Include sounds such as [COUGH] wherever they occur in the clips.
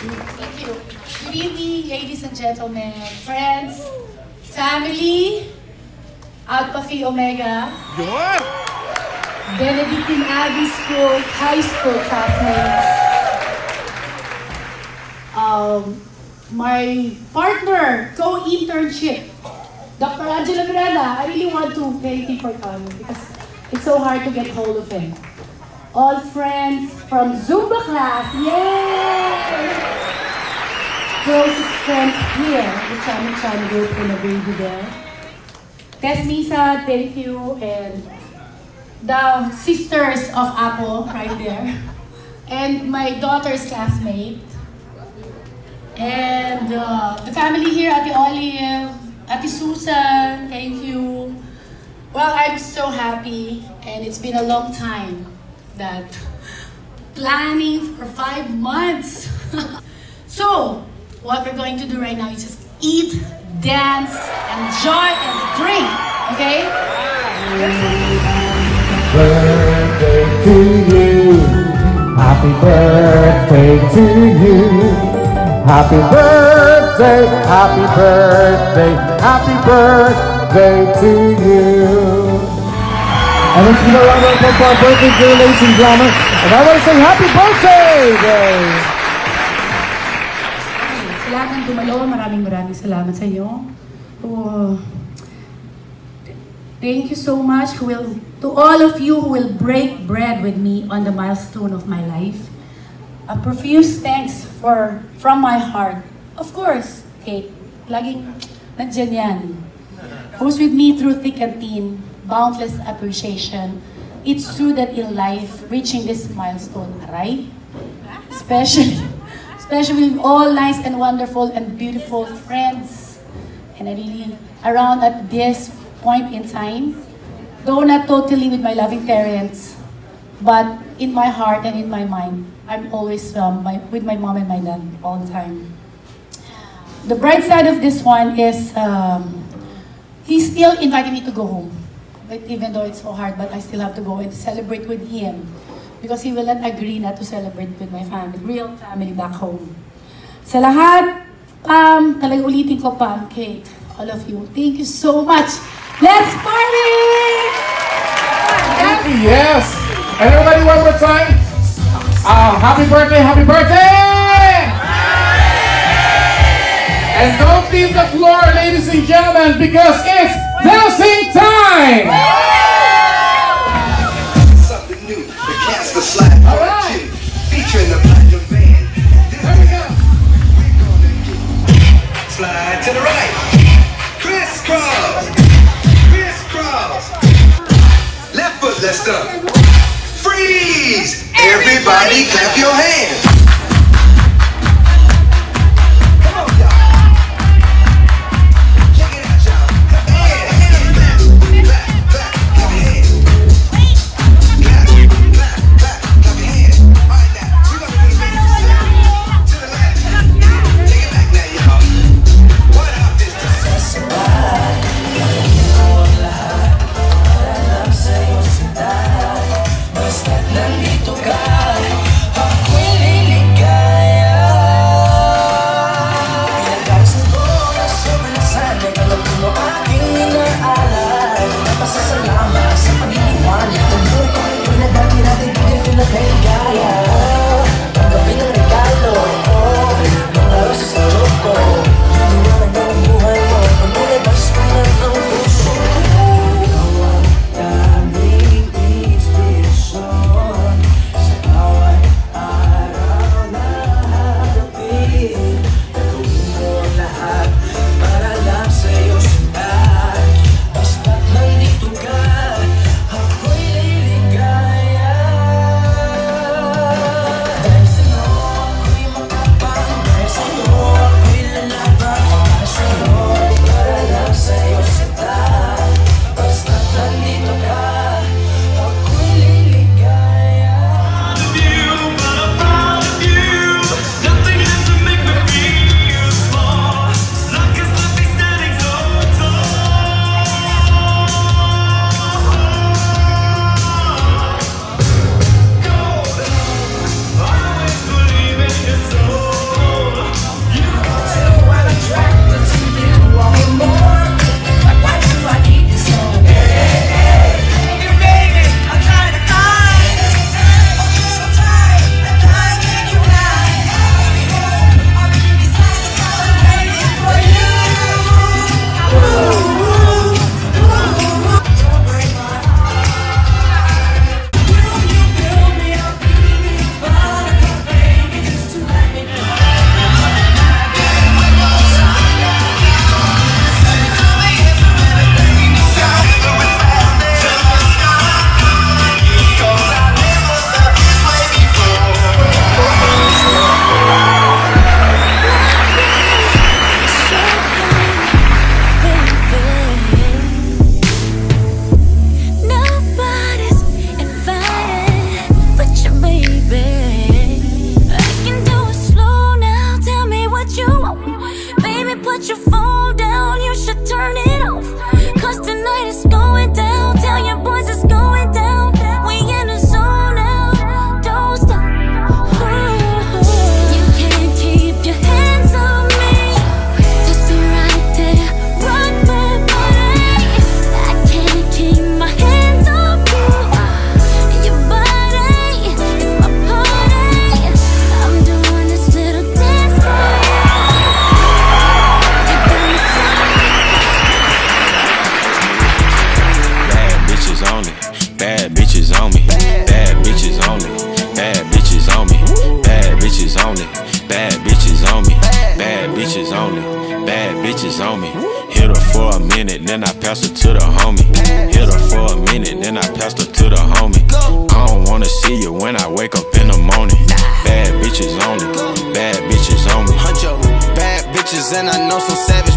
Thank you. Good evening, ladies and gentlemen, friends, family, Alpha Phi Omega, Benedictine Abbey School, high school classmates, um, my partner, co-internship, Dr. Angela Miranda. I really want to thank him for coming because it's so hard to get hold of him. All friends from Zumba class, yay! Closest friends here, Chami Chami group in the baby there. Tess Misa, thank you, and the sisters of Apple right there, and my daughter's classmate, and uh, the family here, Ate Olive, Ate Susan, thank you. Well, I'm so happy, and it's been a long time that planning for five months. [LAUGHS] so, what we're going to do right now is just eat, dance, enjoy, and drink. Okay? birthday to you. Happy birthday to you. Happy birthday, happy birthday, happy birthday to you. And let's give a round of applause for our birthday girl, ladies and gentlemen. And I want to say happy birthday day. Lahat ng dumalo, maraming maraming salamat sa inyo. Oh, thank you so much who will, to all of you who will break bread with me on the milestone of my life. A profuse thanks for from my heart. Of course, Kate, laging nandyan yan. Who's with me through thick and thin, boundless appreciation. It's true that in life, reaching this milestone, aray, especially, especially with all nice and wonderful and beautiful friends. And I really, around at this point in time, though not totally with my loving parents, but in my heart and in my mind, I'm always um, my, with my mom and my dad all the time. The bright side of this one is um, he still invited me to go home. Even though it's so hard, but I still have to go and celebrate with him because he will not agree not to celebrate with my family, real family back home. Sa lahat, um, talagang ulitin ko pa, Kate, all of you, thank you so much. Let's party! Yes! Everybody one more time. Uh, happy birthday, happy birthday! And don't leave the floor, ladies and gentlemen, because it's dancing time! when I wake up in the morning. Bad bitches only, bad bitches on me. Bad bitches and I know some savage.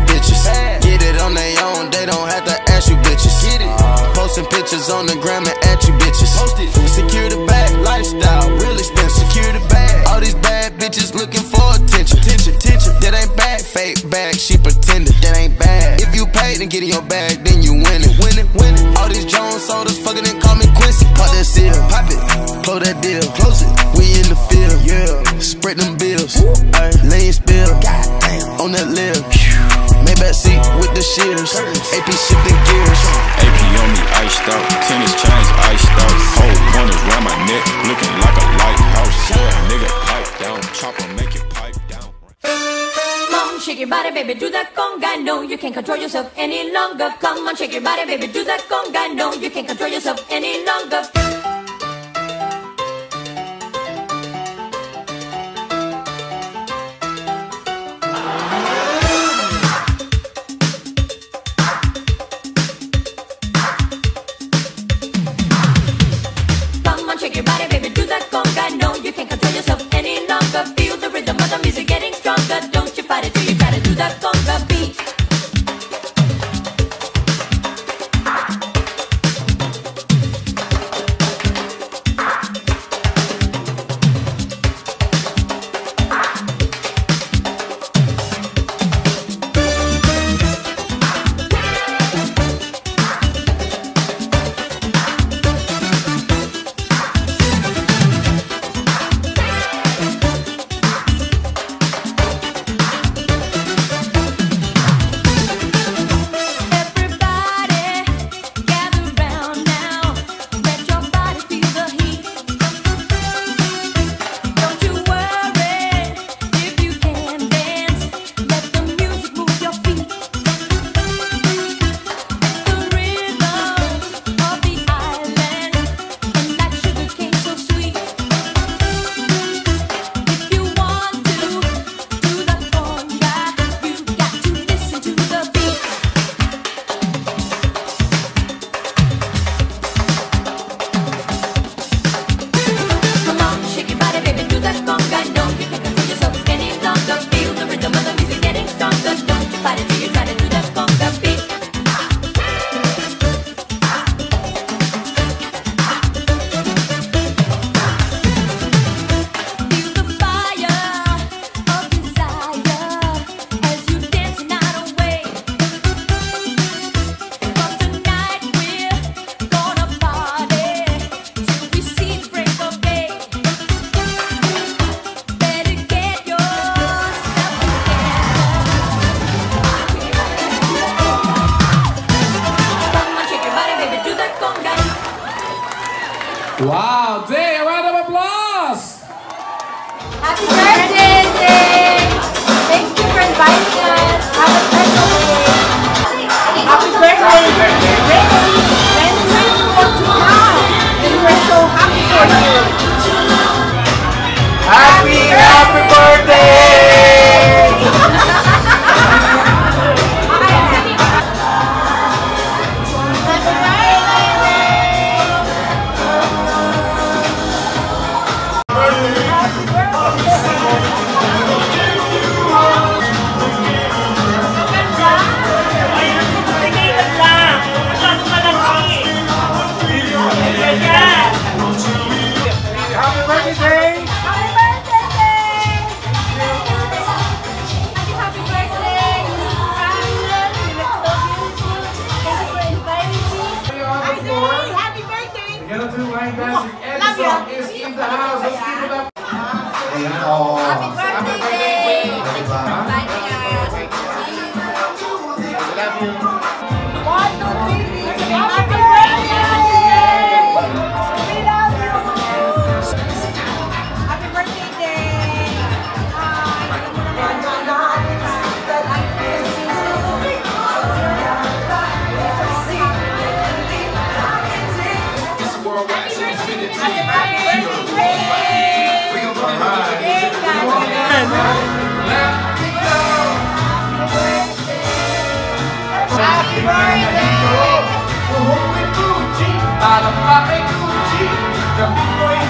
tears. AP shifting gears. AP on me iced out. Tennis chains iced out. Whole corners round my neck, looking like a lighthouse. Yeah, nigga, pipe down. Chopper, make it pipe down. Come on, shake your body, baby, do that conga. No, you can't control yourself any longer. Come on, shake your body, baby, do that conga. No, you can't control yourself any longer. Yeah. Happy birthday! Happy birthday! Happy, happy birthday! Happy birthday! Happy birthday! Happy birthday! Happy birthday! Happy birthday! Happy birthday! Happy birthday! Happy birthday! Happy birthday! Happy birthday! Happy birthday! Happy birthday! Happy birthday! Happy birthday! Happy birthday! Happy birthday! Happy birthday! Happy birthday! One, two, three. Happy birthday! Talampake Gucci. Gabi ko'y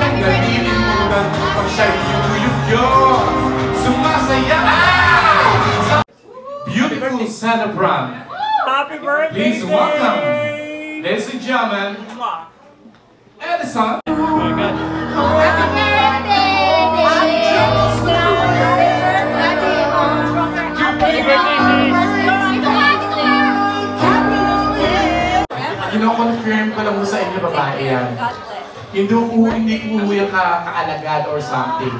naglalilimuran pag siya'y yuyugyo. Sumasaya sa beautiful celebrant. Happy birthday! Please welcome, ladies and gentlemen, Edison. Kino-confirm ko lang mo sa inyo babae yan. Hindi ko hindi ko yung ka kaalagad or something.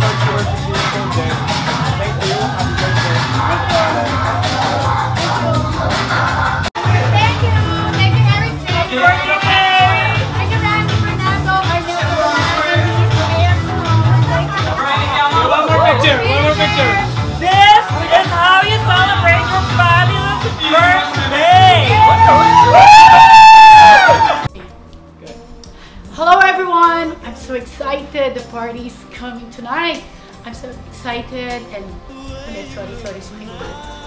See you excited. The party's coming tonight. I'm so excited and okay, sorry, sorry, sorry.